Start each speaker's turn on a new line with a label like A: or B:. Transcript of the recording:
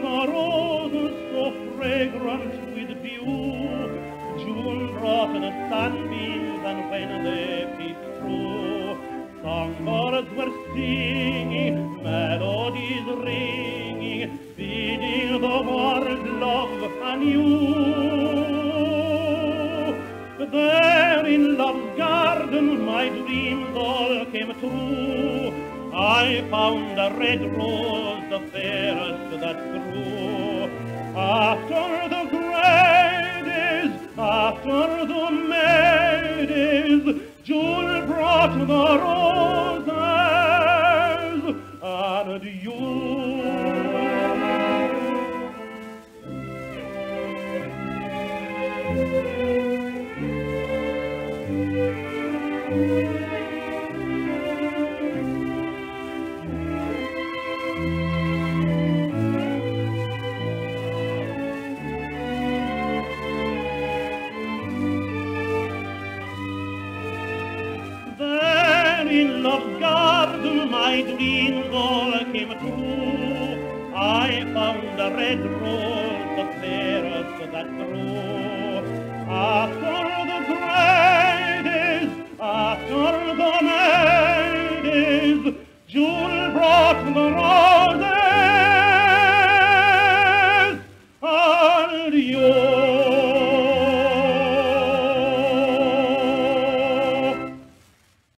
A: roses so fragrant with dew. June brought the sunbeams, and when they peeped through, songbirds were singing, melodies ringing, bidding the world love anew. There in love's garden my dreams all came true. I found a red rose, the fairest that grew. After the grey days, after the May days, June brought the roses and you. There in love's garden my dreams all came true. I found a red rose, the fairest that grew. After